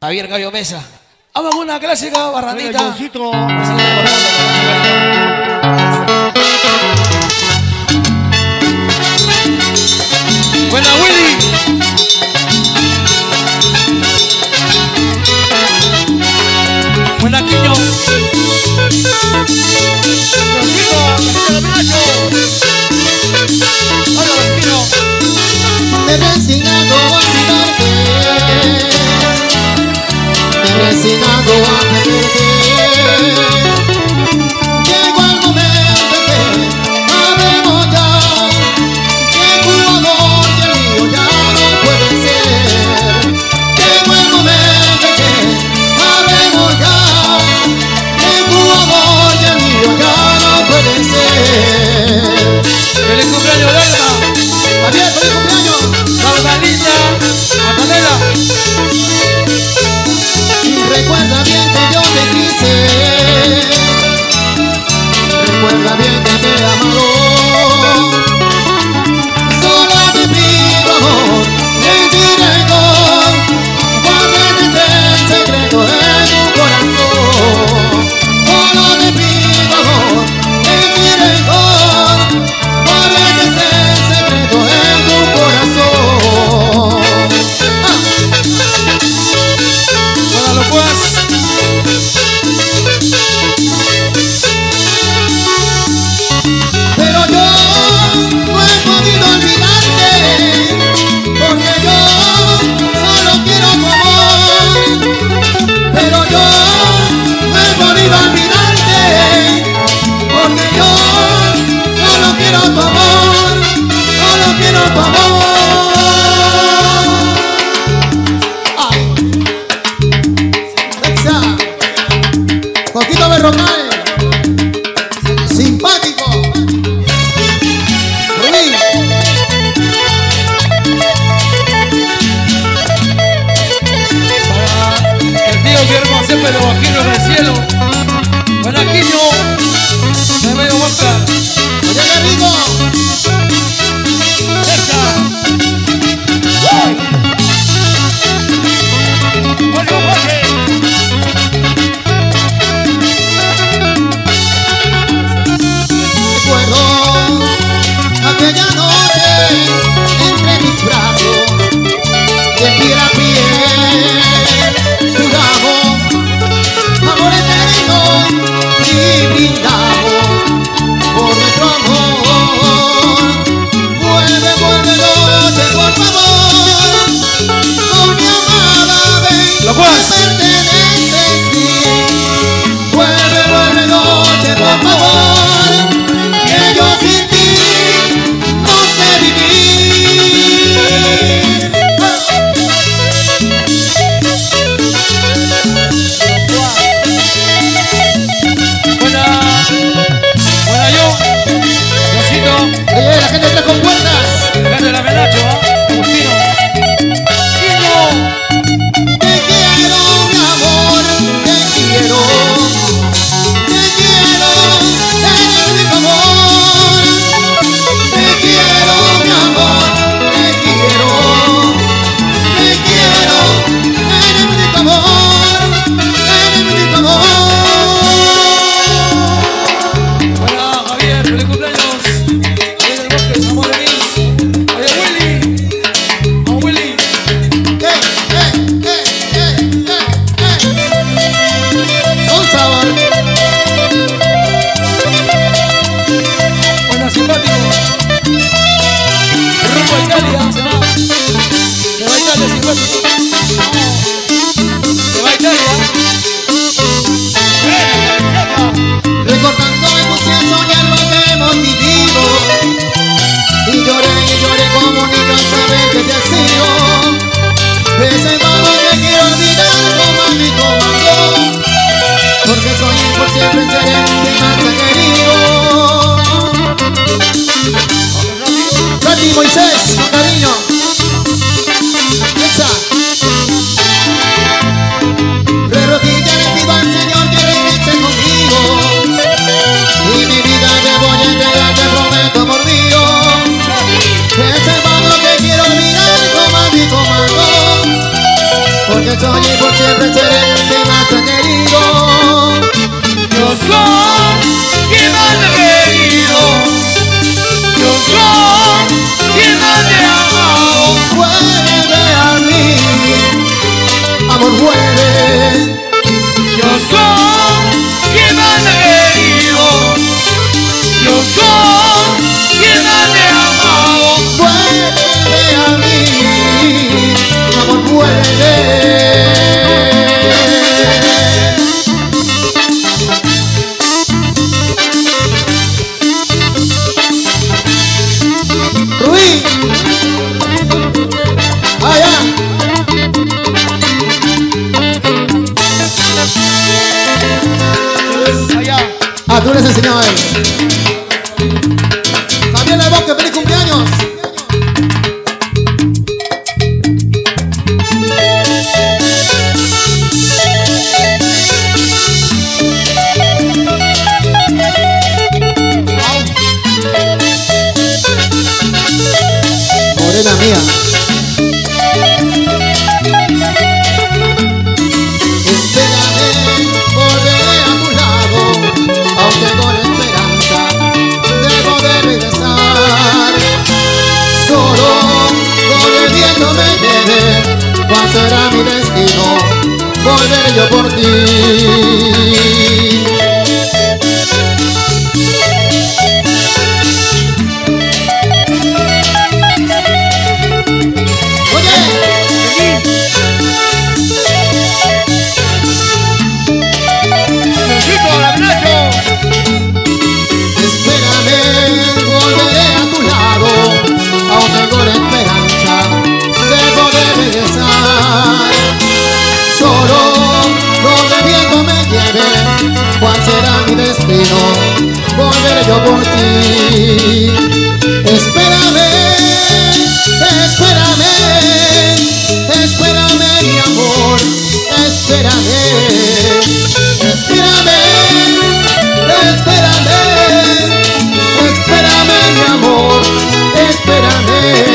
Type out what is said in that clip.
Javier Gallo Mesa. Vamos a una clásica barrandita. Buena Willy. Buena Quiño. ensinando a beber aguas siempre seré mi más querido. Tati Moisés, con cariño. Echa. De rodillas le pido al Señor que regrese conmigo. Y mi vida te voy a entregar, te prometo por Dios. Este es que quiero olvidar, comando y comando. Porque soy y por siempre Tú les enseñaba a ellos. Javier Boque, feliz cumpleaños. Morena mía. será mi destino, volver yo por ti. verdadeiramente.